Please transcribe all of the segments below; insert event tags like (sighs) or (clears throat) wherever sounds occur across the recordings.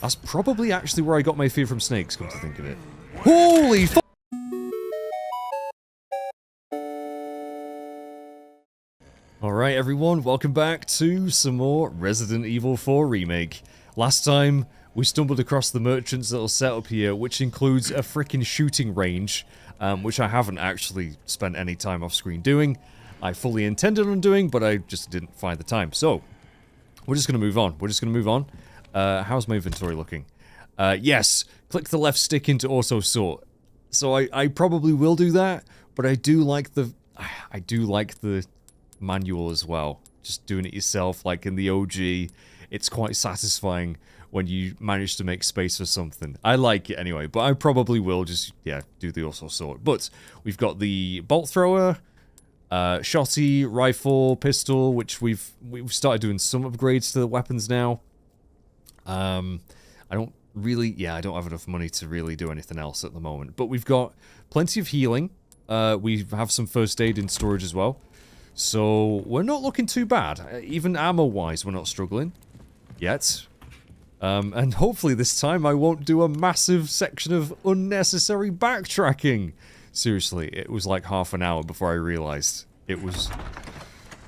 That's probably actually where I got my fear from snakes, come to think of it. Holy fuck! Alright everyone, welcome back to some more Resident Evil 4 Remake. Last time, we stumbled across the merchant's little setup here, which includes a freaking shooting range, um, which I haven't actually spent any time off screen doing. I fully intended on doing, but I just didn't find the time. So, we're just going to move on. We're just going to move on. Uh, how's my inventory looking? Uh, yes, click the left stick into auto sort. So I, I probably will do that, but I do like the (sighs) I do like the manual as well. Just doing it yourself, like in the OG, it's quite satisfying when you manage to make space for something. I like it anyway, but I probably will just, yeah, do the auto sort. But we've got the bolt thrower, uh, shotty, rifle, pistol, which we've we've started doing some upgrades to the weapons now. Um, I don't really, yeah, I don't have enough money to really do anything else at the moment. But we've got plenty of healing. Uh, we have some first aid in storage as well. So we're not looking too bad. Uh, even ammo-wise, we're not struggling yet. Um, and hopefully this time I won't do a massive section of unnecessary backtracking. Seriously, it was like half an hour before I realized. It was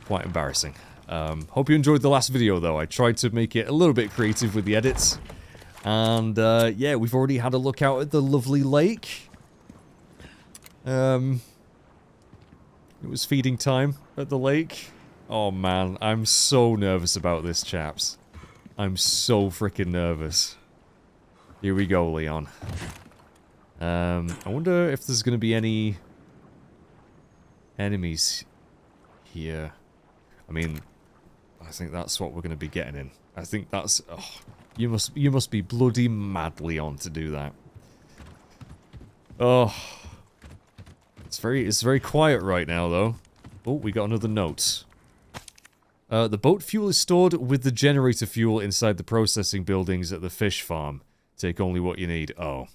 quite embarrassing. Um, hope you enjoyed the last video though. I tried to make it a little bit creative with the edits. And uh, yeah, we've already had a look out at the lovely lake. Um, it was feeding time at the lake. Oh man, I'm so nervous about this, chaps. I'm so freaking nervous. Here we go, Leon. Um, I wonder if there's going to be any enemies here. I mean, I think that's what we're going to be getting in. I think that's... Oh, you must you must be bloody madly on to do that. Oh. It's very it's very quiet right now though. Oh, we got another note. Uh, the boat fuel is stored with the generator fuel inside the processing buildings at the fish farm. Take only what you need. Oh.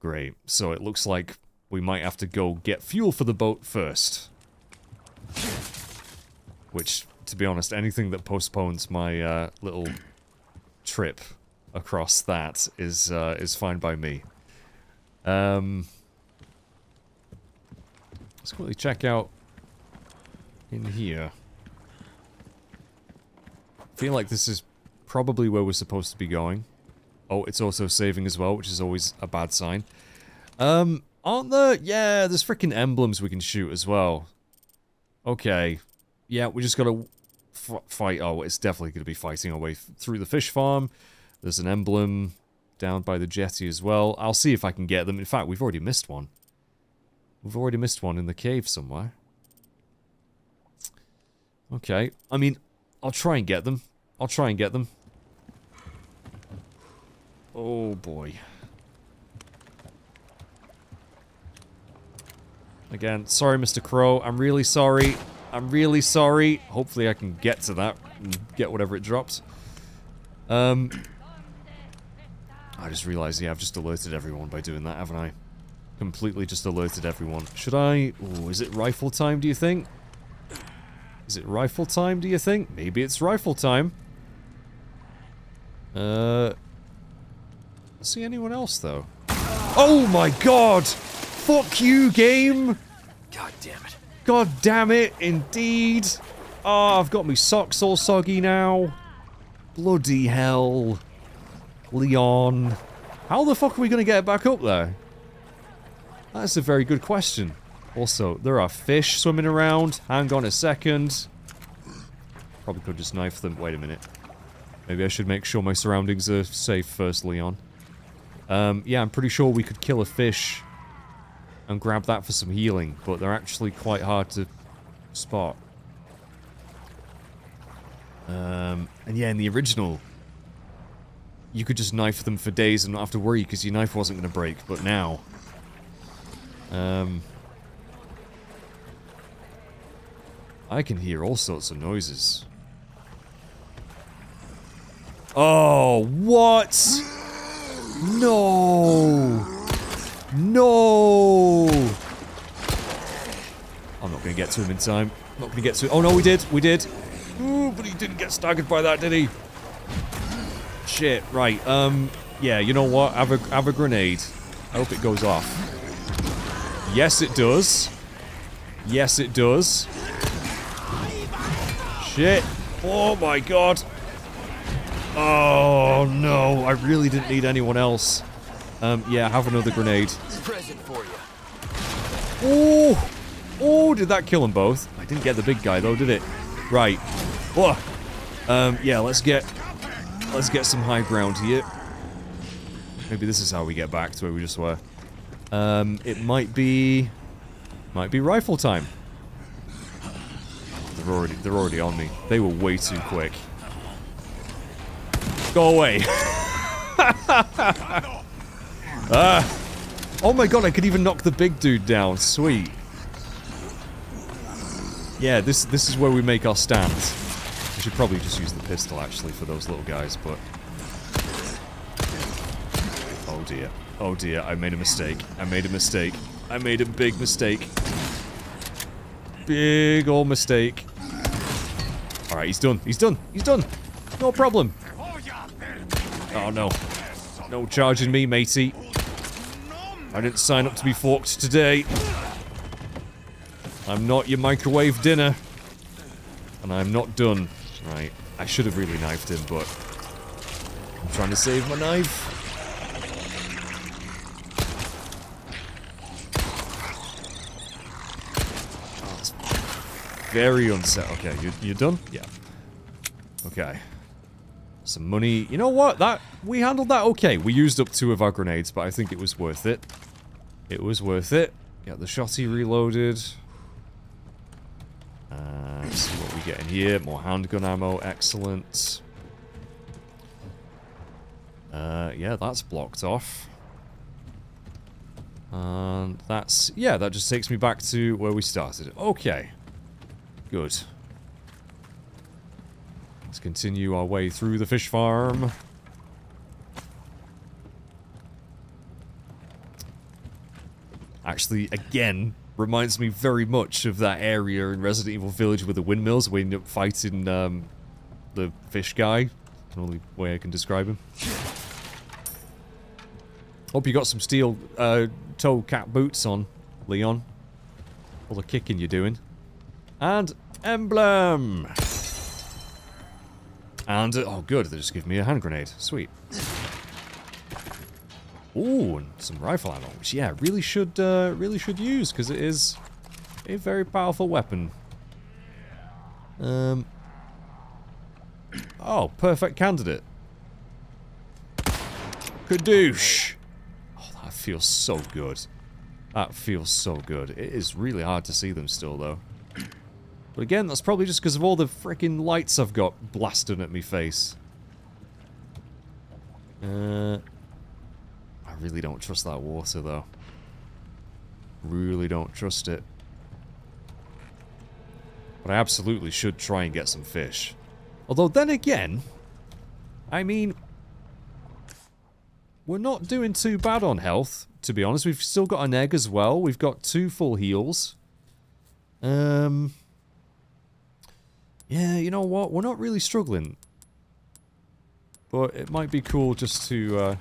Great. So it looks like we might have to go get fuel for the boat first. Which, to be honest, anything that postpones my uh, little trip across that is uh, is fine by me. Um, let's quickly check out in here. feel like this is probably where we're supposed to be going. Oh, it's also saving as well, which is always a bad sign. Um, aren't there? Yeah, there's freaking emblems we can shoot as well. Okay. Yeah, we just gotta fight. Oh, it's definitely going to be fighting our way through the fish farm. There's an emblem down by the jetty as well. I'll see if I can get them. In fact, we've already missed one. We've already missed one in the cave somewhere. Okay. I mean, I'll try and get them. I'll try and get them. Oh, boy. Again, sorry, Mr. Crow. I'm really sorry. I'm really sorry. Hopefully I can get to that and get whatever it drops. Um, I just realized, yeah, I've just alerted everyone by doing that, haven't I? Completely just alerted everyone. Should I... Ooh, is it rifle time, do you think? Is it rifle time, do you think? Maybe it's rifle time. Uh... See anyone else, though? Oh my god! Fuck you, game! God damn it. God damn it, indeed. Oh, I've got my socks all soggy now. Bloody hell. Leon. How the fuck are we going to get back up there? That's a very good question. Also, there are fish swimming around. Hang on a second. Probably could just knife them. Wait a minute. Maybe I should make sure my surroundings are safe first, Leon. Um, yeah, I'm pretty sure we could kill a fish and grab that for some healing, but they're actually quite hard to spot. Um, and yeah, in the original, you could just knife them for days and not have to worry because your knife wasn't going to break, but now... Um, I can hear all sorts of noises. Oh, what? No! No! I'm not going to get to him in time. Not going to get to him. Oh, no, we did. We did. Ooh, but he didn't get staggered by that, did he? shit. Right, um, yeah, you know what? Have a, have a grenade. I hope it goes off. Yes, it does. Yes, it does. Shit. Oh my god. Oh no, I really didn't need anyone else. Um, yeah, have another grenade. Present for you. Oh! Oh, did that kill them both? I didn't get the big guy though, did it? Right. Oh. Um, yeah, let's get let's get some high ground here. Maybe this is how we get back to where we just were. Um, it might be might be rifle time. They're already they're already on me. They were way too quick. Go away. (laughs) ah. Oh my god, I could even knock the big dude down. Sweet. Yeah, this this is where we make our stands. I should probably just use the pistol actually for those little guys, but Oh dear. Oh dear, I made a mistake. I made a mistake. I made a big mistake. Big old mistake. Alright, he's done. He's done. He's done. No problem. Oh no. No charging me, matey. I didn't sign up to be forked today. I'm not your microwave dinner. And I'm not done. Right. I should have really knifed him, but... I'm trying to save my knife. Oh, very unset. Okay, you, you done? Yeah. Okay. Some money. You know what? That We handled that okay. We used up two of our grenades, but I think it was worth it. It was worth it. Get the shotty reloaded. Uh, see what we get in here. More handgun ammo. Excellent. Uh, yeah, that's blocked off. And that's... Yeah, that just takes me back to where we started. Okay. Good. Let's continue our way through the fish farm. Actually, again, reminds me very much of that area in Resident Evil Village with the windmills you end up fighting um, the fish guy. The only way I can describe him. Hope you got some steel uh, toe cap boots on, Leon. All the kicking you're doing. And emblem. And, uh, oh good, they just give me a hand grenade. Sweet. Ooh, and some rifle ammo, which, yeah, really should, uh, really should use, because it is a very powerful weapon. Um. Oh, perfect candidate. Kadoosh! Oh, that feels so good. That feels so good. It is really hard to see them still, though. But again, that's probably just because of all the freaking lights I've got blasting at me face. Uh, really don't trust that water, though. Really don't trust it. But I absolutely should try and get some fish. Although, then again, I mean, we're not doing too bad on health, to be honest. We've still got an egg as well. We've got two full heals. Um, yeah, you know what? We're not really struggling. But it might be cool just to uh,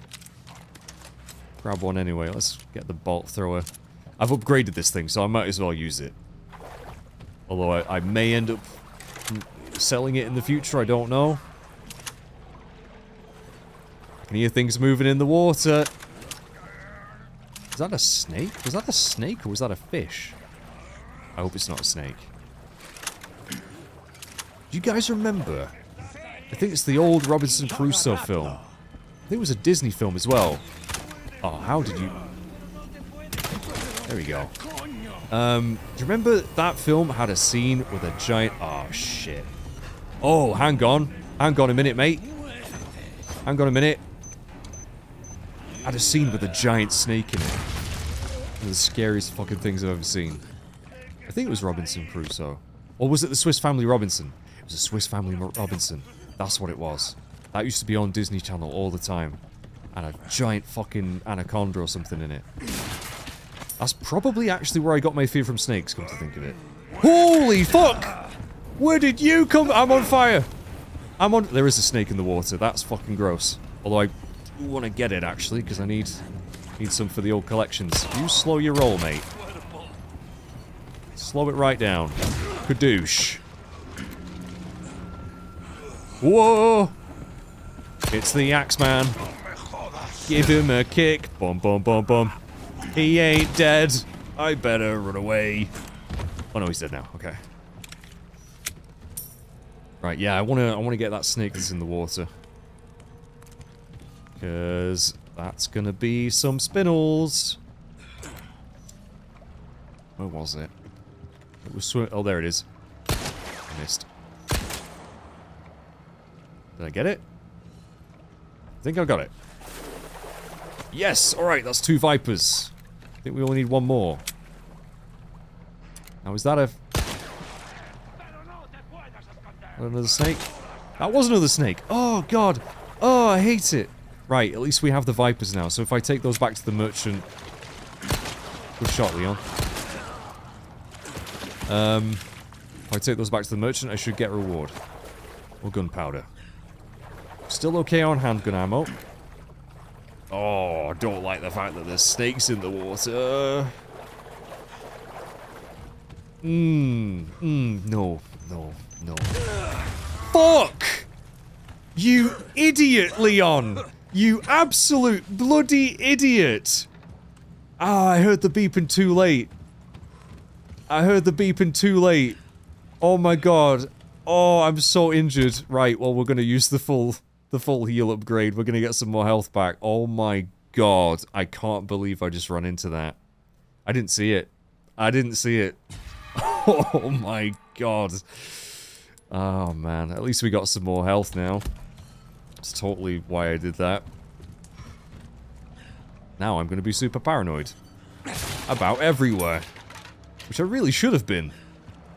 grab one anyway. Let's get the bolt thrower. I've upgraded this thing, so I might as well use it. Although I, I may end up selling it in the future, I don't know. I can hear things moving in the water. Is that a snake? Was that a snake or was that a fish? I hope it's not a snake. Do you guys remember? I think it's the old Robinson Crusoe film. I think it was a Disney film as well. Oh, how did you... There we go. Um, do you remember that film had a scene with a giant... Oh, shit. Oh, hang on. Hang on a minute, mate. Hang on a minute. Had a scene with a giant snake in it. One of the scariest fucking things I've ever seen. I think it was Robinson Crusoe. Or was it the Swiss Family Robinson? It was a Swiss Family Robinson. That's what it was. That used to be on Disney Channel all the time. And a giant fucking anaconda or something in it. That's probably actually where I got my fear from snakes, come to think of it. Holy fuck! Where did you come? I'm on fire! I'm on- There is a snake in the water. That's fucking gross. Although I want to get it, actually, because I need need some for the old collections. You slow your roll, mate. Slow it right down. Kadoosh. Whoa! It's the Axeman. Give him a kick. Boom, boom, boom, boom. He ain't dead. I better run away. Oh no, he's dead now. Okay. Right, yeah, I wanna I wanna get that snake that's in the water. Cause that's gonna be some spinels. Where was it? It was swim oh there it is. I missed. Did I get it? I think I got it. Yes! Alright, that's two vipers. I think we only need one more. Now is that a... Another snake? That was another snake! Oh god! Oh, I hate it! Right, at least we have the vipers now, so if I take those back to the merchant... Good shot, Leon. Um, if I take those back to the merchant, I should get reward. Or gunpowder. Still okay on handgun ammo. Oh, I don't like the fact that there's snakes in the water. Mmm, mmm, no, no, no. Fuck! You idiot, Leon! You absolute bloody idiot! Ah, I heard the beeping too late. I heard the beeping too late. Oh my god. Oh, I'm so injured. Right, well, we're gonna use the full the full heal upgrade. We're going to get some more health back. Oh my god. I can't believe I just run into that. I didn't see it. I didn't see it. (laughs) Oh my god. Oh man. At least we got some more health now. That's totally why I did that. Now I'm going to be super paranoid. About everywhere. Which I really should have been.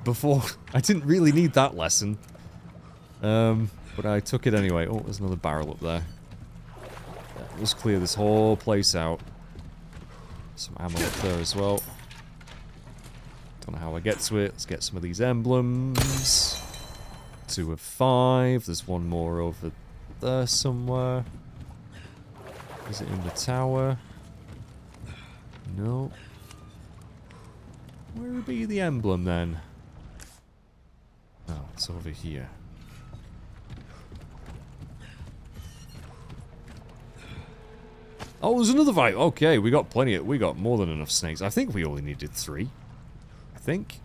Before. (laughs) I didn't really need that lesson. Um, but I took it anyway. Oh, there's another barrel up there. Yeah, let's clear this whole place out. Some ammo up there as well. Don't know how I get to it. Let's get some of these emblems. Two of five. There's one more over there somewhere. Is it in the tower? No. Where would be the emblem then? Oh, it's over here. Oh, there's another vibe. Okay, we got plenty of, we got more than enough snakes. I think we only needed three. I think.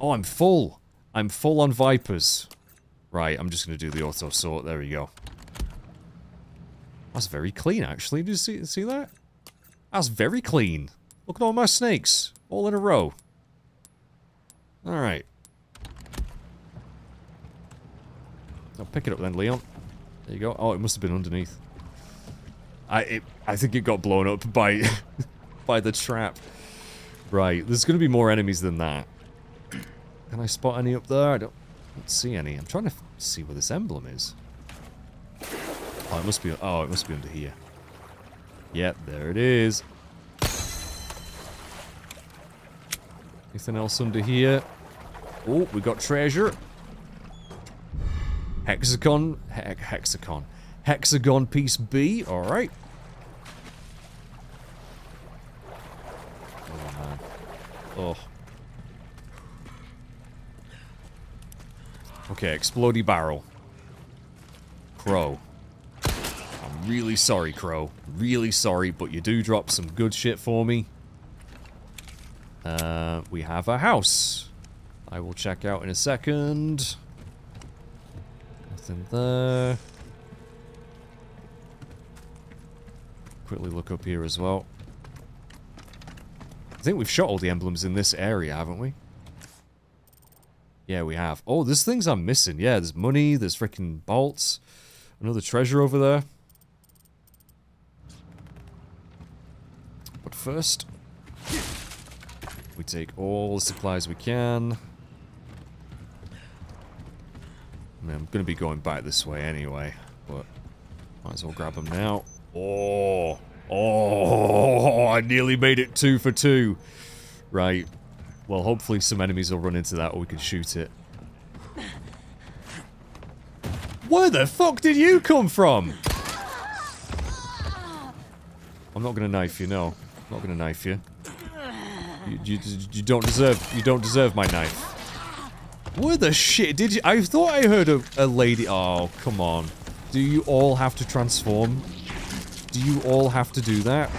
Oh, I'm full. I'm full on vipers. Right, I'm just going to do the auto sort. There we go. That's very clean, actually. Did you see, see that? That's very clean. Look at all my snakes. All in a row. Alright. I'll pick it up then, Leon. There you go. Oh, it must have been underneath. I it, I think it got blown up by (laughs) by the trap. Right, there's going to be more enemies than that. Can I spot any up there? I don't, don't see any. I'm trying to see where this emblem is. Oh, it must be. Oh, it must be under here. Yep, there it is. Anything else under here? Oh, we got treasure. Hexagon. He hexagon. Hexagon piece B. Alright. Oh, man. Oh. Okay, explodey barrel. Crow. I'm really sorry, Crow. Really sorry, but you do drop some good shit for me. Uh, we have a house. I will check out in a second. Nothing there. quickly look up here as well. I think we've shot all the emblems in this area, haven't we? Yeah, we have. Oh, there's things I'm missing. Yeah, there's money, there's freaking bolts. Another treasure over there. But first, we take all the supplies we can. I mean, I'm going to be going back this way anyway, but might as well grab them now. Oh, oh, (laughs) I nearly made it two for two. Right. Well, hopefully some enemies will run into that or we can shoot it. Where the fuck did you come from? I'm not gonna knife you, no. I'm not gonna knife you. You, you, you don't deserve, you don't deserve my knife. Where the shit did you, I thought I heard a, a lady, oh, come on. Do you all have to transform? Do you all have to do that?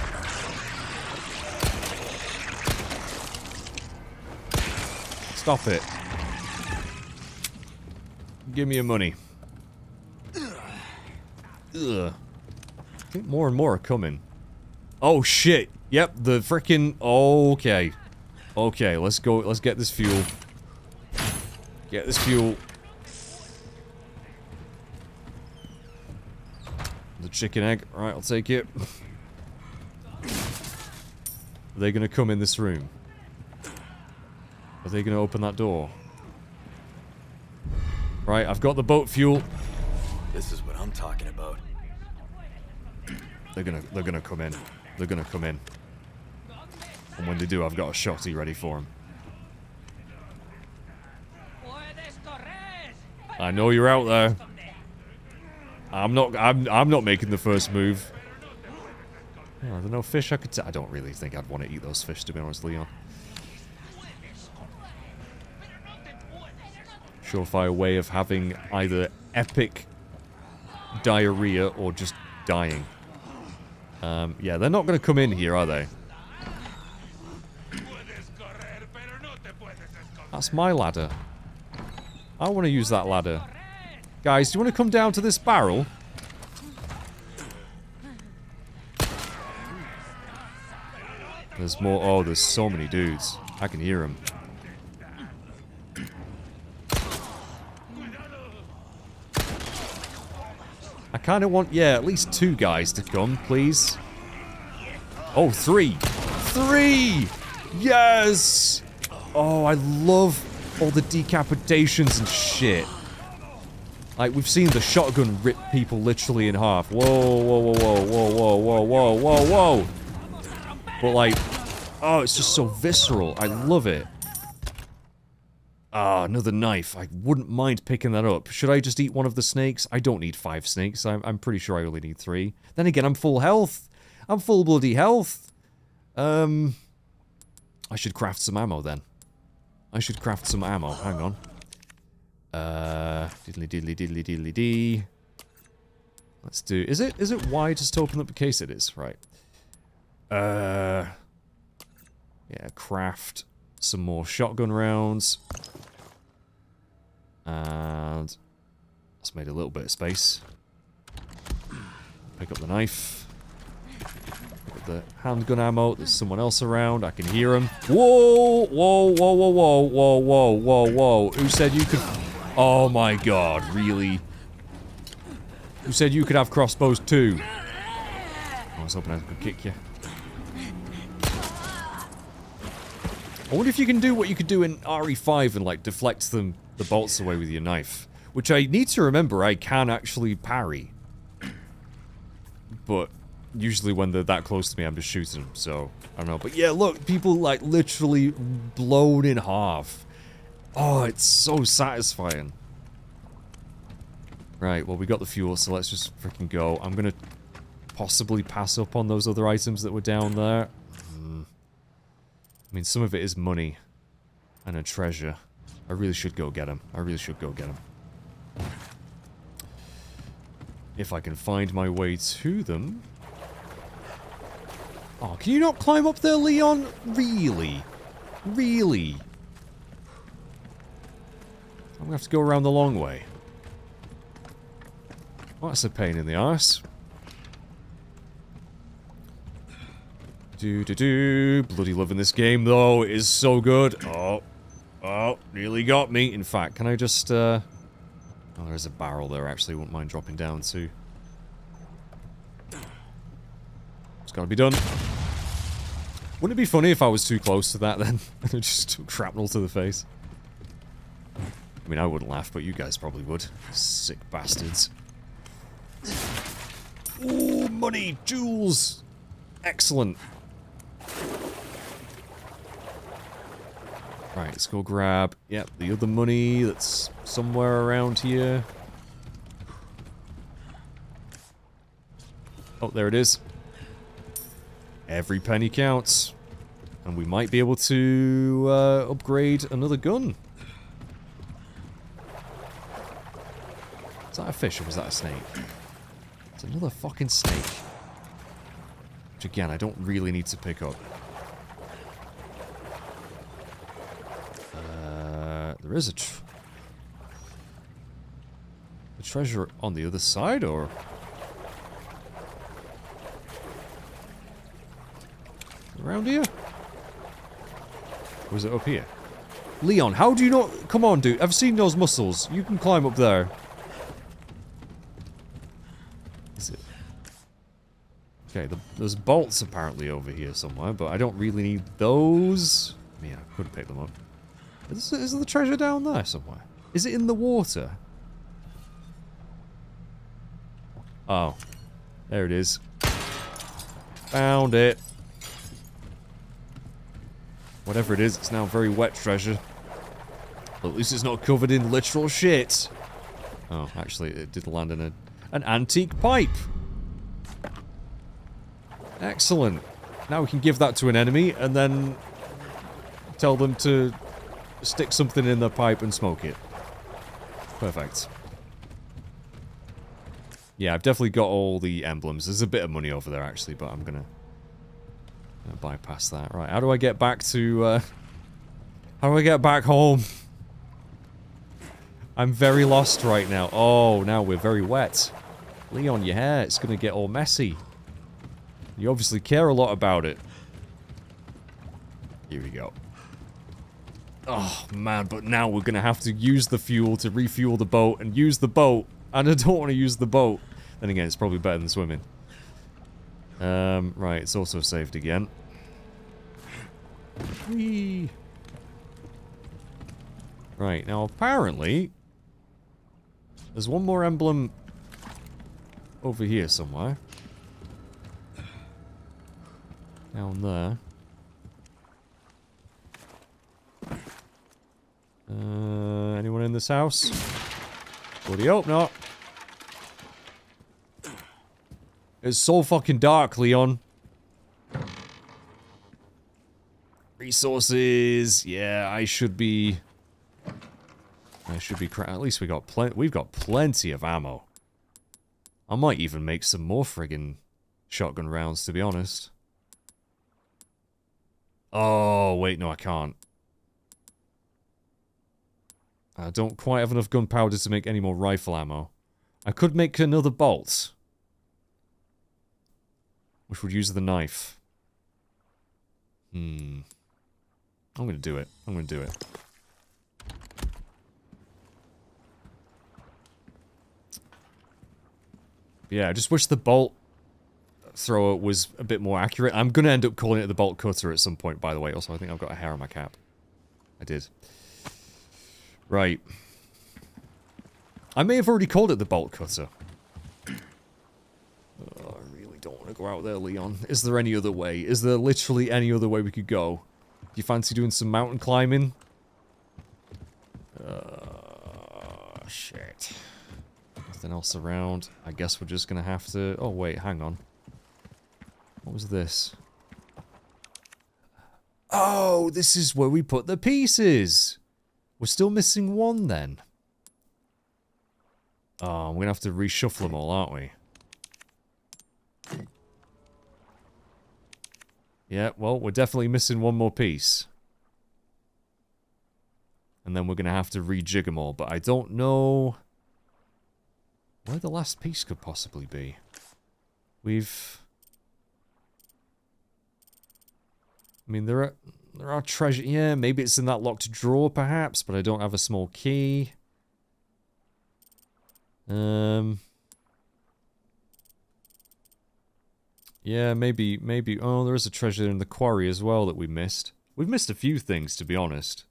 Stop it. Give me your money. Ugh. I think more and more are coming. Oh shit. Yep, the freaking okay. Okay, let's go. Let's get this fuel. Get this fuel. The chicken egg. Alright, I'll take it. Are they gonna come in this room? Are they gonna open that door? Right, I've got the boat fuel. This is what I'm talking about. They're gonna they're gonna come in. They're gonna come in. And when they do, I've got a shotty ready for them. I know you're out there. I'm not. I'm. I'm not making the first move. Oh, are there no fish I could? I don't really think I'd want to eat those fish, to be honest, Leon. Surefire way of having either epic diarrhea or just dying. Um, yeah, they're not going to come in here, are they? That's my ladder. I want to use that ladder. Guys, do you want to come down to this barrel? There's more. Oh, there's so many dudes. I can hear them. Kind of want, yeah, at least two guys to come, please. Oh, three. Three! Yes! Oh, I love all the decapitations and shit. Like, we've seen the shotgun rip people literally in half. Whoa, whoa, whoa, whoa, whoa, whoa, whoa, whoa, whoa, whoa. But, like, oh, it's just so visceral. I love it. Ah, another knife. I wouldn't mind picking that up. Should I just eat one of the snakes? I don't need five snakes. I'm, I'm pretty sure I only need three. Then again, I'm full health. I'm full bloody health. Um, I should craft some ammo then. I should craft some ammo. Hang on. Uh, diddly diddly diddly diddly dee. Let's do. Is it is it Y just to open up the case? It is right. Uh, yeah, craft some more shotgun rounds. And let's made a little bit of space. Pick up the knife. Pick the handgun ammo. There's someone else around. I can hear him. Whoa! Whoa, whoa, whoa, whoa, whoa, whoa, whoa, whoa. Who said you could... Oh my god, really? Who said you could have crossbows too? I was hoping I could kick you. I wonder if you can do what you could do in RE5 and like deflect them the bolts away with your knife. Which I need to remember I can actually parry. But usually when they're that close to me I'm just shooting them, so I don't know. But yeah, look, people like literally blown in half. Oh, it's so satisfying. Right, well we got the fuel, so let's just freaking go. I'm gonna possibly pass up on those other items that were down there. I mean, some of it is money and a treasure. I really should go get them. I really should go get them. If I can find my way to them. Oh, can you not climb up there, Leon? Really? Really? I'm gonna have to go around the long way. Well, that's a pain in the ass. Do do do. Bloody loving this game though. It is so good. Oh. Oh, nearly got me. In fact, can I just uh Oh, there's a barrel there actually, wouldn't mind dropping down to. It's gotta be done. Wouldn't it be funny if I was too close to that then? (laughs) just shrapnel to the face? I mean, I wouldn't laugh, but you guys probably would. Sick bastards. Ooh, money! Jewels! Excellent. Right, let's go grab, yep, the other money that's somewhere around here. Oh, there it is. Every penny counts. And we might be able to uh, upgrade another gun. Is that a fish or was that a snake? It's another fucking snake. Which again, I don't really need to pick up. There is a... Tr the treasure on the other side, or...? Around here? Or is it up here? Leon, how do you not... Come on, dude. I've seen those muscles. You can climb up there. Is it... Okay, the, there's bolts apparently over here somewhere, but I don't really need those. Yeah, I could pick them up. Is, is the treasure down there somewhere? Is it in the water? Oh. There it is. Found it. Whatever it is, it's now very wet treasure. But at least it's not covered in literal shit. Oh, actually, it did land in a, an antique pipe. Excellent. Now we can give that to an enemy and then tell them to stick something in the pipe and smoke it. Perfect. Yeah, I've definitely got all the emblems. There's a bit of money over there, actually, but I'm gonna, gonna bypass that. Right, how do I get back to... Uh, how do I get back home? (laughs) I'm very lost right now. Oh, now we're very wet. Leon, your hair, it's gonna get all messy. You obviously care a lot about it. Here we go. Oh, man, but now we're gonna have to use the fuel to refuel the boat and use the boat. And I don't want to use the boat. Then again, it's probably better than swimming. Um, right, it's also saved again. Whee! Right, now apparently... There's one more emblem over here somewhere. Down there. Uh, anyone in this house? Bloody hope not. It's so fucking dark, Leon. Resources. Yeah, I should be... I should be... At least we got plenty... We've got plenty of ammo. I might even make some more friggin' shotgun rounds, to be honest. Oh, wait, no, I can't. I don't quite have enough gunpowder to make any more rifle ammo. I could make another bolt which would use the knife. Hmm. I'm to do it. I'm to do it. yeah, I just wish the bolt thrower was a bit more accurate. I'm to end up calling it the bolt cutter at some point, by the way. Also, I think I've got a hair on my cap. I did. Right. I may have already called it the bolt cutter. Oh, I really don't want to go out there, Leon. Is there any other way? Is there literally any other way we could go? Do you fancy doing some mountain climbing? Uh, shit. Nothing else around. I guess we're just gonna have to... Oh, wait, hang on. What was this? Oh, this is where we put the pieces! We're still missing one, then. Oh, we're gonna have to reshuffle them all, aren't we? Yeah, well, we're definitely missing one more piece. And then we're going to have to rejig them all, but I don't know where the last piece could possibly be. We've... I mean, there are, there are treasure... Yeah, maybe it's in that locked drawer, perhaps, but I don't have a small key. Um... Yeah, maybe, maybe... Oh, there is a treasure in the quarry as well that we missed. We've missed a few things, to be honest.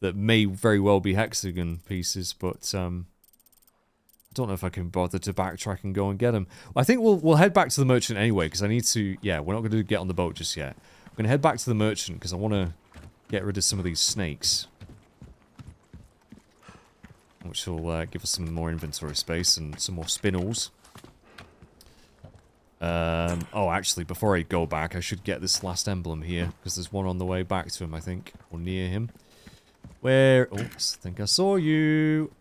That may very well be hexagon pieces, but, um... I don't know if I can bother to backtrack and go and get them. I think we'll, we'll head back to the merchant anyway, because I need to... Yeah, we're not going to get on the boat just yet. I'm going to head back to the merchant, because I want to get rid of some of these snakes. Which will uh, give us some more inventory space and some more spinels. Um, oh, actually, before I go back, I should get this last emblem here, because there's one on the way back to him, I think, or near him. Where? Oops, I think I saw you.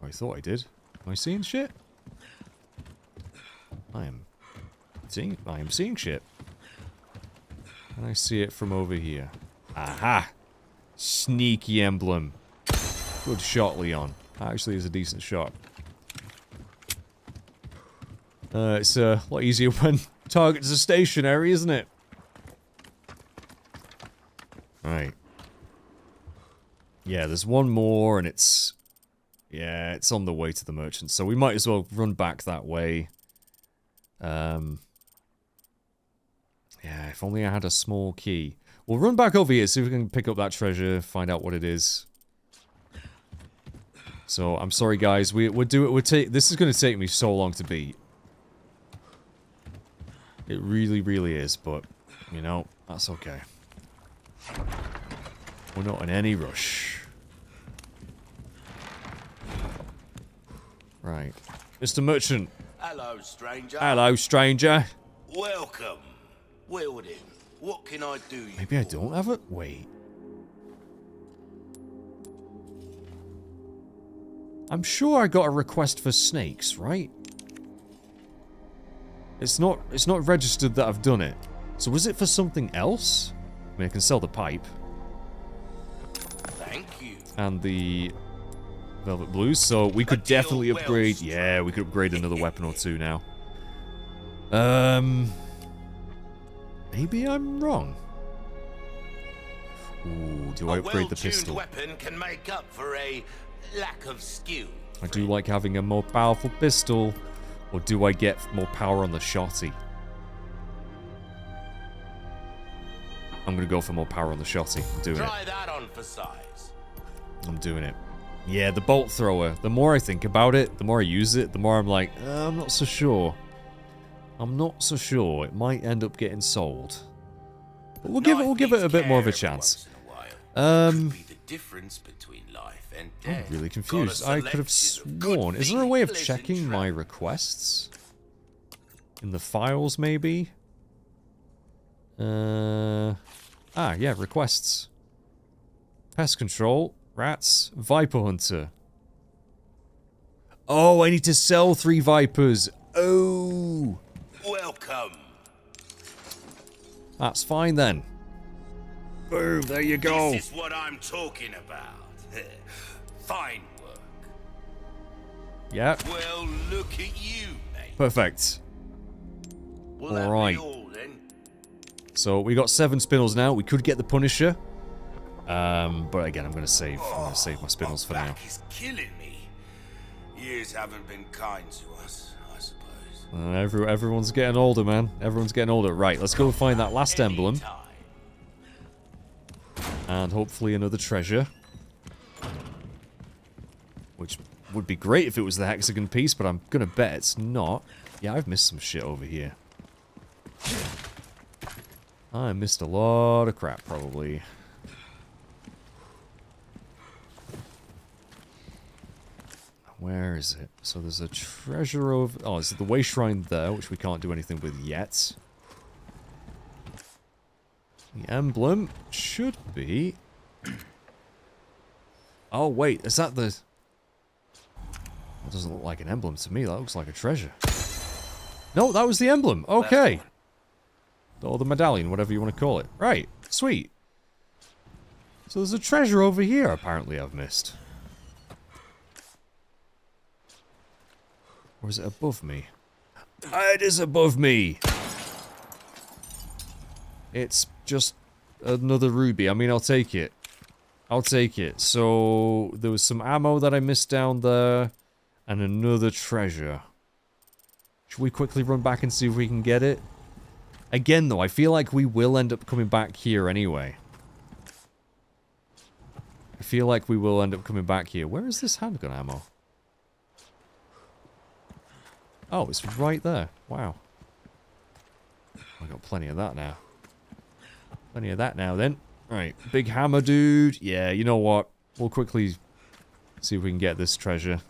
Oh, I thought I did. Am I seeing shit? I am seeing. I am seeing shit. Can I see it from over here? Aha! Sneaky emblem. Good shot, Leon. Actually, is a decent shot. Uh, it's a lot easier (laughs) when targets are stationary, isn't it? Right. Yeah, there's one more, and it's... Yeah, it's on the way to the merchant, so we might as well run back that way. Um... Yeah, if only I had a small key. We'll run back over here, see if we can pick up that treasure, find out what it is. So, I'm sorry guys, we, we're doing, we're take, this is going to take me so long to beat. It really, really is, but, you know, that's okay. We're not in any rush. Right. Mr. Merchant. Hello, stranger. Hello, stranger. Welcome. What can I do you Maybe I don't have it? Wait. I'm sure I got a request for snakes, right? It's not it's not registered that I've done it. So was it for something else? I mean, I can sell the pipe Thank you. and the velvet blues, so we could definitely upgrade. Yeah, we could upgrade another (laughs) weapon or two now. Um, maybe I'm wrong. Ooh, do I upgrade the pistol? weapon can make up for a lack of skill. I do like having a more powerful pistol, or do I get more power on the shotty? I'm gonna go for more power on the shotty. I'm doing it. Try that on for size. I'm doing it. Yeah, the bolt thrower. The more I think about it, the more I use it, the more I'm like, uh, I'm not so sure. I'm not so sure. It might end up getting sold. But we'll give it. We'll give it a bit more of a chance. Um, Be the difference between life and I'm really confused. I could have selection of good sworn. Is there a way of checking my requests? In the files, maybe? Uh, ah, yeah, requests. Pest control, rats, viper hunter. Oh, I need to sell three vipers. Oh, Welcome. that's fine then. Boom, there you go. This is what I'm talking about. (laughs) Fine work. Yeah, Well, look at you, mate. perfect. Will that Alright. all then? So we got seven spinels now. We could get the Punisher. Um, but again, I'm gonna save. I'm gonna save my spinels for My now. back is killing me. Years haven't been kind to us, I suppose. Uh, every, everyone's getting older, man. Everyone's getting older. Right, let's go find that last emblem and hopefully another treasure. Which would be great if it was the hexagon piece, but I'm gonna bet it's not. Yeah, I've missed some shit over here. I missed a lot of crap, probably. Where is it? So there's a treasure of... Oh, there's the way shrine there, which we can't do anything with yet. The emblem should be... Oh, wait, is that the... That doesn't look like an emblem to me. That looks like a treasure. No, that was the emblem. Okay. Or the medallion, whatever you want to call it. Right, sweet. So there's a treasure over here, apparently I've missed. Or is it above me? Uh, it is above me! It's just another ruby. I mean, I'll take it. I'll take it. So, there was some ammo that I missed down there, and another treasure. Should we quickly run back and see if we can get it? Again, though, I feel like we will end up coming back here anyway. I feel like we will end up coming back here. Where is this handgun ammo? Oh, it's right there. Wow. I got plenty of that now. Plenty of that now, then. Right, big hammer dude. Yeah, you know what? We'll quickly see if we can get this treasure.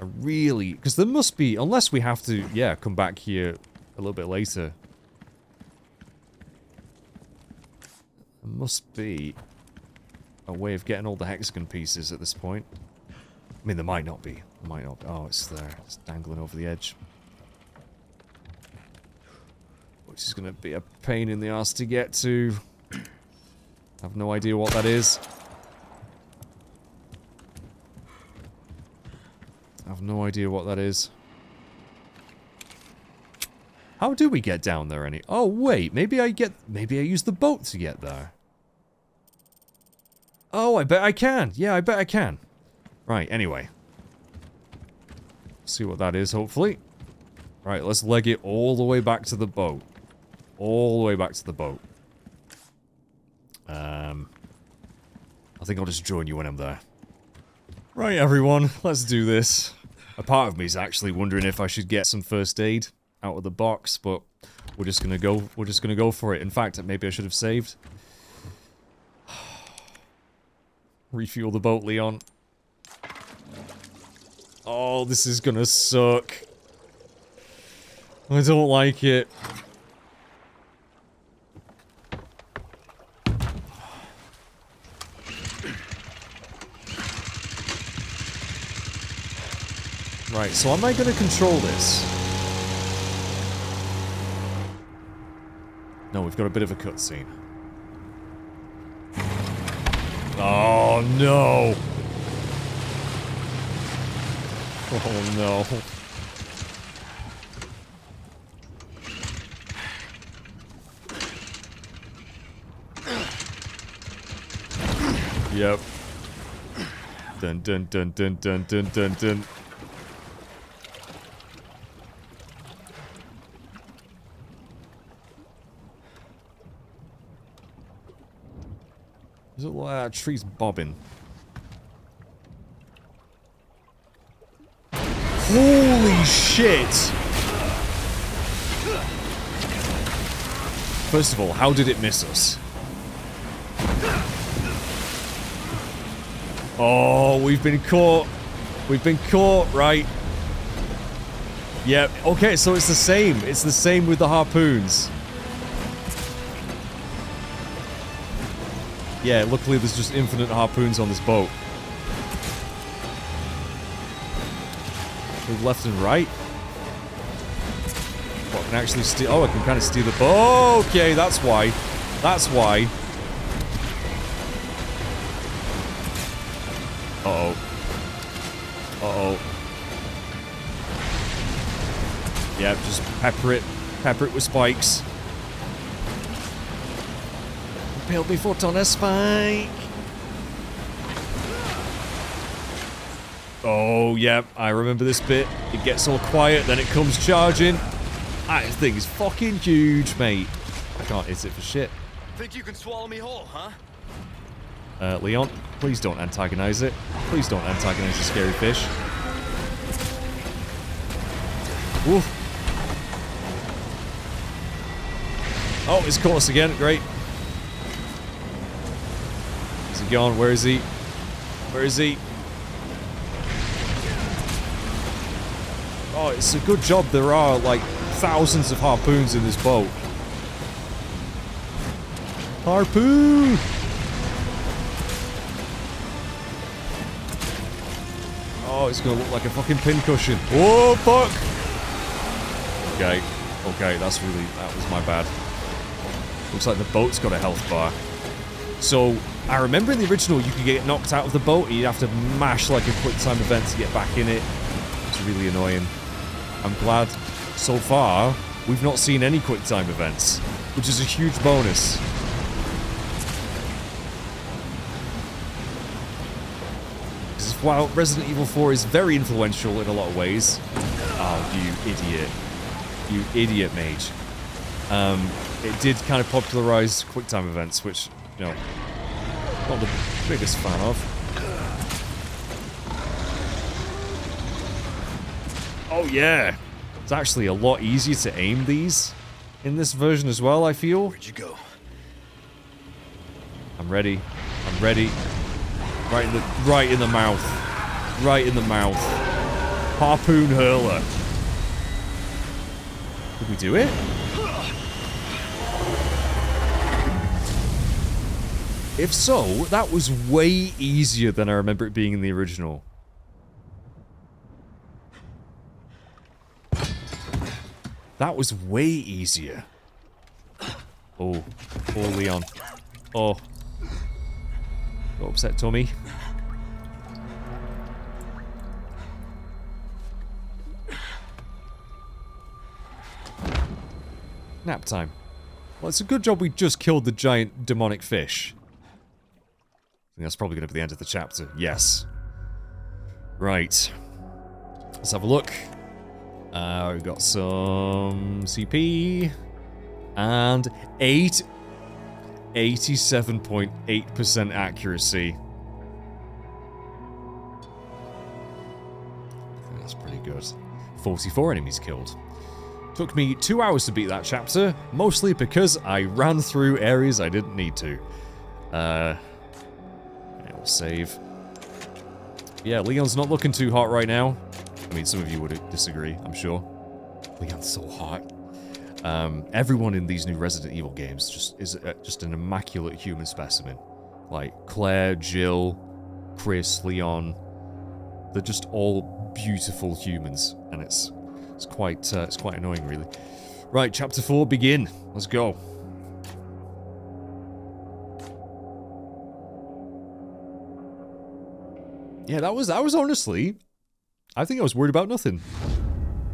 I really... Because there must be... Unless we have to, yeah, come back here a little bit later. There must be a way of getting all the hexagon pieces at this point. I mean, there might not be. There might not be. Oh, it's there. It's dangling over the edge. Which is going to be a pain in the ass to get to. I have no idea what that is. I have no idea what that is. How do we get down there any- Oh, wait, maybe I get- maybe I use the boat to get there. Oh, I bet I can. Yeah, I bet I can. Right, anyway. See what that is, hopefully. Right, let's leg it all the way back to the boat. All the way back to the boat. Um, I think I'll just join you when I'm there. Right, everyone, let's do this. A part of me is actually wondering if I should get some first aid out of the box, but we're just gonna go. We're just gonna go for it. In fact, maybe I should have saved. (sighs) Refuel the boat, Leon. Oh, this is gonna suck. I don't like it. Right, so am I gonna control this? No, we've got a bit of a cutscene. Oh no! Oh no. Yep. Dun dun dun dun dun dun dun dun. Is it like that tree's bobbing? Shit! First of all, how did it miss us? Oh, we've been caught. We've been caught, right? Yep. Okay, so it's the same. It's the same with the harpoons. Yeah, luckily there's just infinite harpoons on this boat. Move left and right. Can actually steal- oh, I can kind of steal the boat. Okay, that's why. That's why. Uh-oh. Uh-oh. Yeah, just pepper it. Pepper it with spikes. Impale me foot on a spike. Oh, yeah, I remember this bit. It gets all quiet, then it comes charging. That thing is fucking huge, mate. I can't hit it for shit. Think you can swallow me whole, huh? Uh, Leon, please don't antagonize it. Please don't antagonize the scary fish. Woof. Oh, it's caught us again. Great. Is he gone? Where is he? Where is he? Oh, it's a good job there are, like, thousands of harpoons in this boat. Harpoon! Oh, it's gonna look like a fucking pincushion. Whoa, fuck! Okay, okay, that's really, that was my bad. Looks like the boat's got a health bar. So, I remember in the original you could get knocked out of the boat and you'd have to mash like a quick time event to get back in it. It's really annoying. I'm glad so far we've not seen any quick time events, which is a huge bonus. While Resident Evil 4 is very influential in a lot of ways, oh, you idiot. You idiot mage. Um, it did kind of popularize QuickTime events, which, you know, not the biggest fan of. Oh yeah! It's actually a lot easier to aim these in this version as well, I feel. Where'd you go? I'm ready. I'm ready. Right in the right in the mouth. Right in the mouth. Harpoon hurler. Did we do it? If so, that was way easier than I remember it being in the original. That was way easier. Oh, poor Leon. Oh. Got upset Tommy. Nap time. Well, it's a good job we just killed the giant demonic fish. I think that's probably going to be the end of the chapter. Yes. Right. Let's have a look. Uh, we've got some CP. And 8... 87.8% accuracy. That's pretty good. 44 enemies killed. Took me two hours to beat that chapter, mostly because I ran through areas I didn't need to. Uh, will save. Yeah, Leon's not looking too hot right now. I mean, some of you would disagree, I'm sure. Leon's so hot. Um, everyone in these new Resident Evil games just is uh, just an immaculate human specimen. Like Claire, Jill, Chris, Leon. They're just all beautiful humans, and it's it's quite uh, it's quite annoying, really. Right, chapter four, begin. Let's go. Yeah, that was that was honestly. I think I was worried about nothing.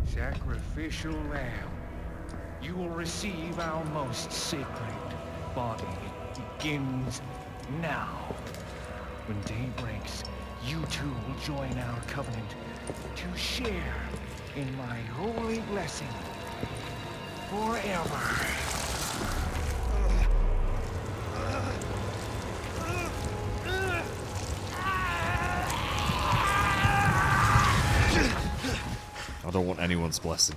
Sacrificial lamb, you will receive our most sacred body. It begins now. When day breaks, you two will join our covenant to share in my holy blessing forever. I don't want anyone's blessing.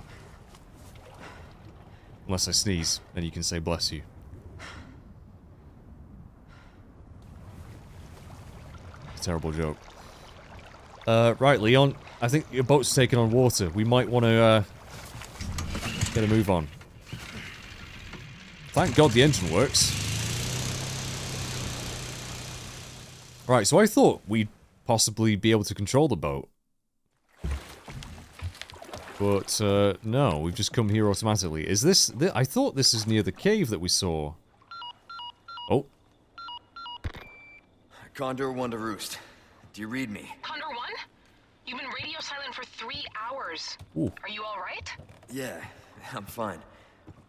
Unless I sneeze, then you can say bless you. Terrible joke. Uh, right, Leon. I think your boat's taking on water. We might want to uh, get a move on. Thank God the engine works. Right, so I thought we'd possibly be able to control the boat. But, uh, no, we've just come here automatically. Is this... Th I thought this is near the cave that we saw. Oh. Condor 1 to Roost. Do you read me? Condor 1? You've been radio silent for three hours. Ooh. Are you alright? Yeah, I'm fine.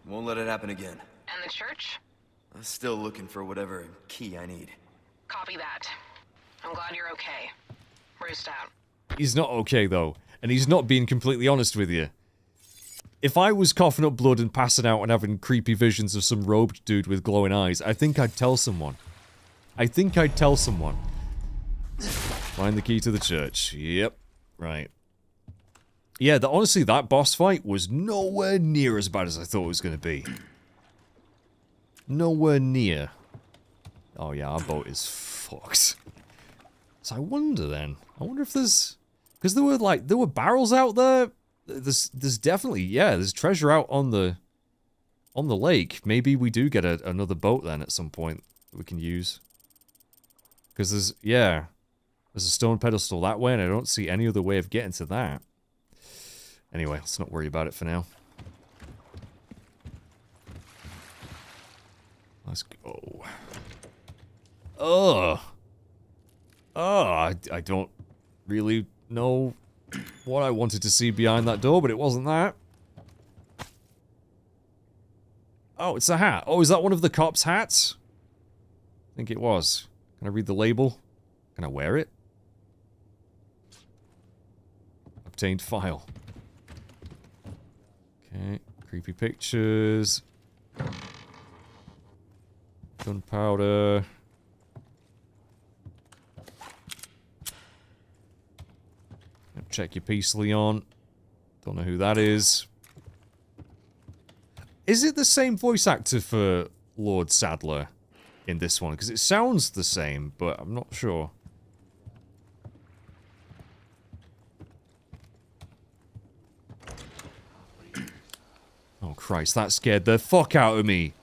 Won't let it happen again. And the church? I'm still looking for whatever key I need. Copy that. I'm glad you're okay. Roost out. He's not okay, though. And he's not being completely honest with you. If I was coughing up blood and passing out and having creepy visions of some robed dude with glowing eyes, I think I'd tell someone. I think I'd tell someone. Find the key to the church. Yep. Right. Yeah, the, honestly, that boss fight was nowhere near as bad as I thought it was going to be. Nowhere near. Oh yeah, our boat is fucked. So I wonder then. I wonder if there's... Because there were like there were barrels out there. There's there's definitely yeah there's treasure out on the on the lake. Maybe we do get a, another boat then at some point that we can use. Because there's yeah there's a stone pedestal that way, and I don't see any other way of getting to that. Anyway, let's not worry about it for now. Let's go. Ugh. Oh, I, I don't really know what I wanted to see behind that door, but it wasn't that. Oh, it's a hat. Oh, is that one of the cops' hats? I think it was. Can I read the label? Can I wear it? Obtained file. Okay, creepy pictures. Gunpowder. Check your piece, Leon. Don't know who that is. Is it the same voice actor for Lord Saddler in this one? Because it sounds the same, but I'm not sure. (clears throat) Oh, Christ, that scared the fuck out of me.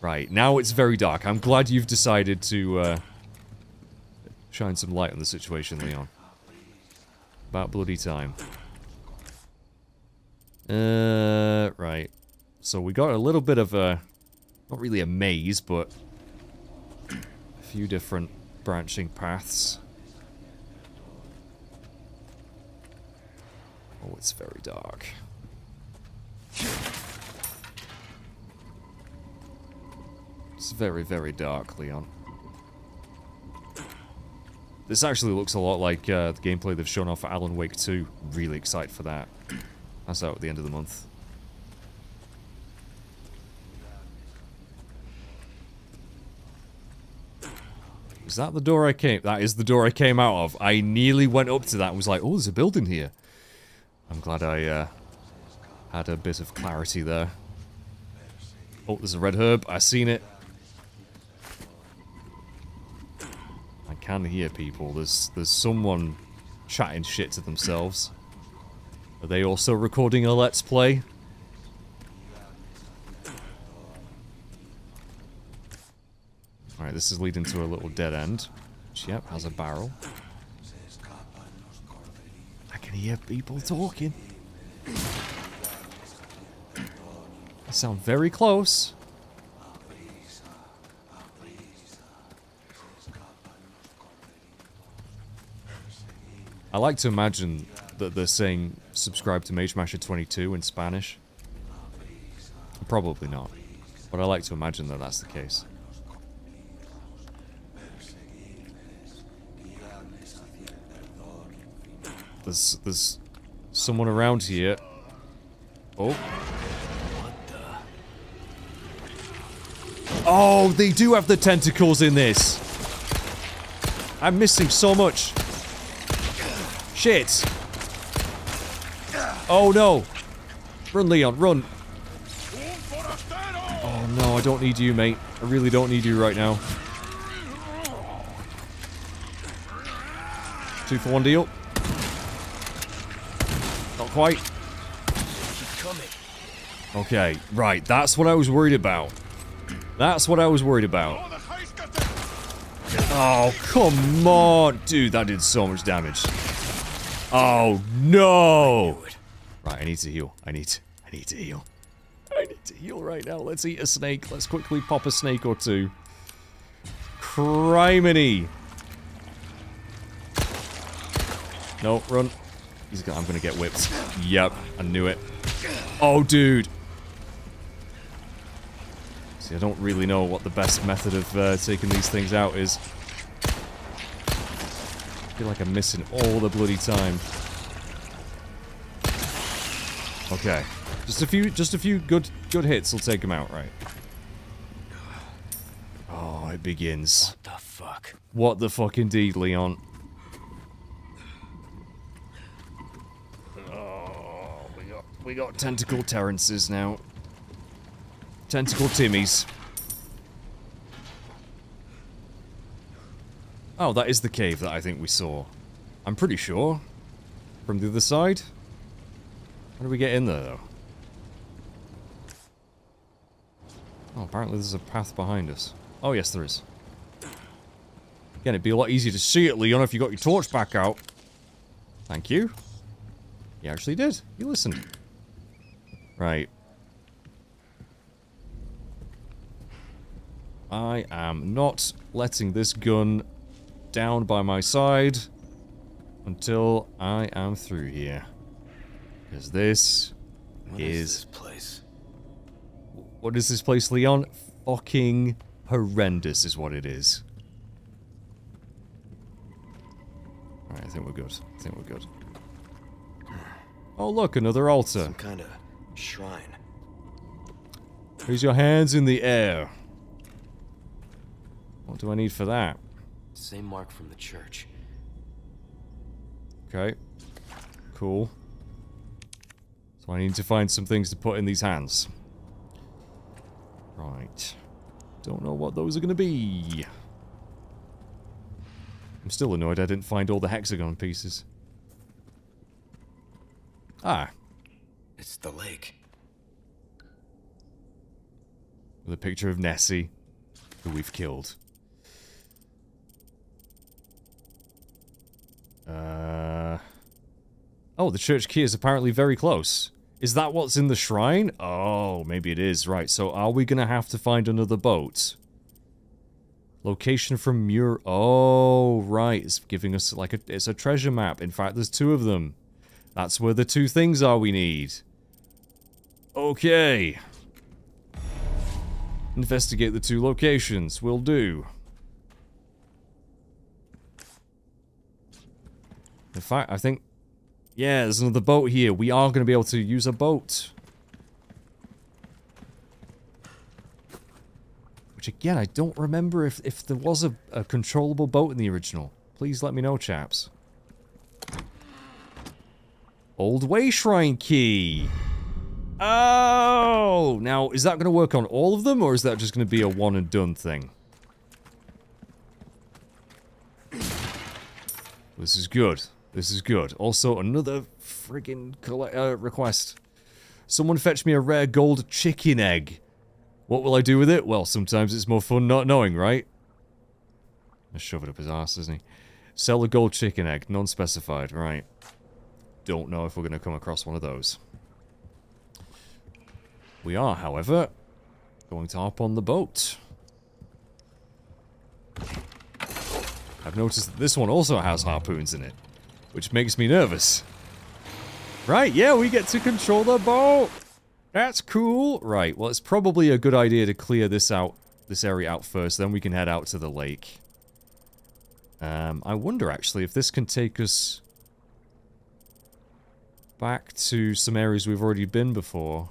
Right, now it's very dark. I'm glad you've decided to uh, shine some light on the situation, Leon. About bloody time. Uh, right. So we got a little bit of a, not really a maze, but a few different branching paths. Oh, it's very dark. It's very, very dark, Leon. This actually looks a lot like uh, the gameplay they've shown off for Alan Wake 2. Really excited for that. That's out at the end of the month. Is that the door I came... That is the door I came out of. I nearly went up to that and was like, oh, there's a building here. I'm glad I uh, had a bit of clarity there. Oh, there's a red herb. I seen it. I can hear people. There's there's someone chatting shit to themselves. Are they also recording a let's play? Alright, this is leading to a little dead end. Which, yep, has a barrel. I can hear people talking. They sound very close. I like to imagine that they're saying subscribe to Mage Masher 22 in Spanish. Probably not. But I like to imagine that that's the case. There's, there's someone around here. Oh. Oh, they do have the tentacles in this. I'm missing so much. Shit. Oh no. Run, Leon, run. Oh no, I don't need you, mate. I really don't need you right now. Two for one deal. Not quite. Okay, right, that's what I was worried about. That's what I was worried about. Oh, come on. Dude, that did so much damage. Oh, no. Right, I need to heal. I need, I need to heal. I need to heal right now. Let's eat a snake. Let's quickly pop a snake or two. Criminy. No, run. He's gonna, I'm gonna get whipped. Yep, I knew it. Oh, dude. See, I don't really know what the best method of uh, taking these things out is. I feel like I'm missing all the bloody time. Okay. Just a few just a few good good hits will take him out, right? Oh, it begins. What the fuck? What the fuck indeed, Leon. Oh, we got we got tentacle Terrences now. Tentacle Timmies. Oh, that is the cave that I think we saw. I'm pretty sure. From the other side? How do we get in there, though? Oh, apparently there's a path behind us. Oh, yes, there is. Again, it'd be a lot easier to see it, Leon, if you got your torch back out. Thank you. You actually did. You listened. Right. I am not letting this gun down by my side until I am through here. Because this What is... is this place? What is this place, Leon? Fucking horrendous is what it is. Alright, I think we're good. I think we're good. Oh look, another altar. Some kind of shrine. Raise your hands in the air. What do I need for that? Same mark from the church. Okay. Cool. So I need to find some things to put in these hands. Right. Don't know what those are going to be. I'm still annoyed I didn't find all the hexagon pieces. Ah. It's the lake. With a picture of Nessie, who we've killed. Uh... Oh, the church key is apparently very close. Is that what's in the shrine? Oh, maybe it is. Right, so are we going to have to find another boat? Location from Muir. Oh, right. It's giving us like a... It's a treasure map. In fact, there's two of them. That's where the two things are we need. Okay. Investigate the two locations. Will do. In fact, I think... Yeah, there's another boat here. We are going to be able to use a boat. Which again, I don't remember if, if there was a, a controllable boat in the original. Please let me know, chaps. Old Way Shrine Key. Oh! Now, is that going to work on all of them, or is that just going to be a one and done thing? This is good. This is good. Also, another friggin' uh, request. Someone fetch me a rare gold chicken egg. What will I do with it? Well, sometimes it's more fun not knowing, right? Let's shove it up his ass, doesn't he? Sell a gold chicken egg. Non-specified. Right. Don't know if we're going to come across one of those. We are, however, going to hop on the boat. I've noticed that this one also has harpoons in it which makes me nervous. Right, yeah, we get to control the boat. That's cool. Right, well, it's probably a good idea to clear this out, this area out first, then we can head out to the lake. Um, I wonder, actually, if this can take us back to some areas we've already been before.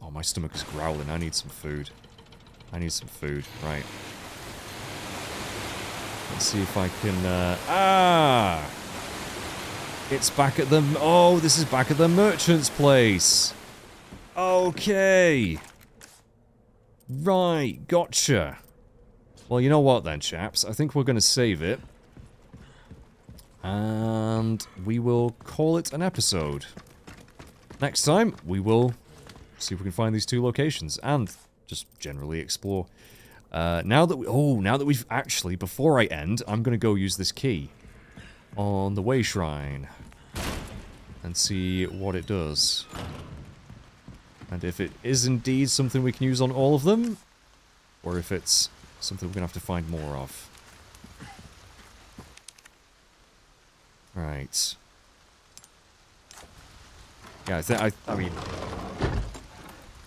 Oh, my stomach is growling. I need some food. I need some food. Right. Let's see if I can, uh... Ah! It's back at the... Oh, this is back at the merchant's place. Okay. Right, gotcha. Well, you know what then, chaps? I think we're going to save it. And we will call it an episode. Next time, we will see if we can find these two locations and just generally explore. Uh, now that we... Oh, now that we've actually... Before I end, I'm going to go use this key on the Way Shrine and see what it does. And if it is indeed something we can use on all of them, or if it's something we're going to have to find more of. Right. Yeah, I I mean,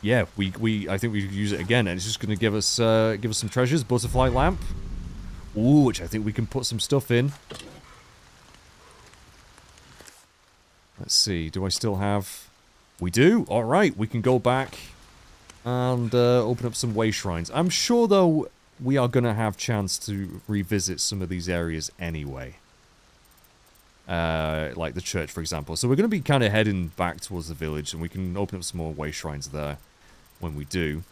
yeah, we we I think we could use it again, and it's just going to give us uh, give us some treasures. Butterfly lamp, ooh, which I think we can put some stuff in. Let's see, do I still have... We do? Alright, we can go back and uh, open up some way shrines. I'm sure, though, we are going to have chance to revisit some of these areas anyway. Uh, like the church, for example. So we're going to be kind of heading back towards the village, and we can open up some more way shrines there when we do.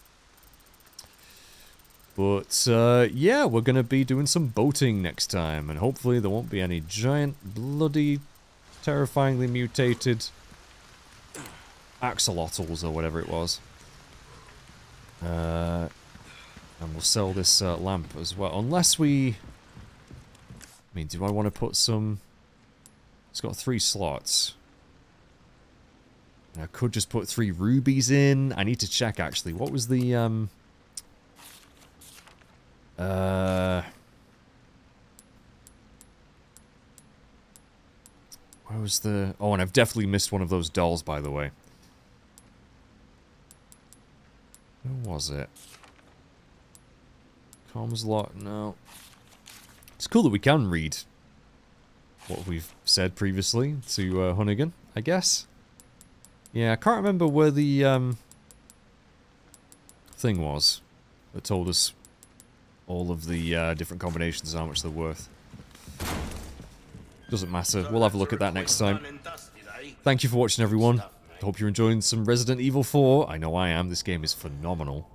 But, uh, yeah, we're going to be doing some boating next time, and hopefully there won't be any giant bloody terrifyingly mutated axolotls or whatever it was. Uh, and we'll sell this uh, lamp as well. Unless we... I mean, do I want to put some... It's got three slots. I could just put three rubies in. I need to check, actually. What was the... Um, uh... Where was the... Oh, and I've definitely missed one of those dolls, by the way. Who was it? Comms lot? No. It's cool that we can read what we've said previously to uh, Hunnigan, I guess. Yeah, I can't remember where the um, thing was that told us all of the uh, different combinations and how much they're worth. Doesn't matter. We'll have a look at that next time. Thank you for watching, everyone. Hope you're enjoying some Resident Evil 4. I know I am. This game is phenomenal.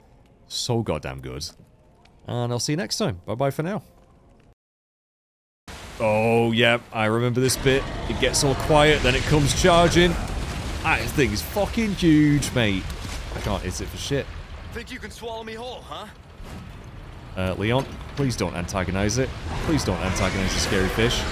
So goddamn good. And I'll see you next time. Bye-bye for now. Oh, yeah. I remember this bit. It gets all quiet, then it comes charging. That thing is fucking huge, mate. I can't hit it for shit. Think you can swallow me whole, huh? Uh, Leon, please don't antagonize it. Please don't antagonize the scary fish.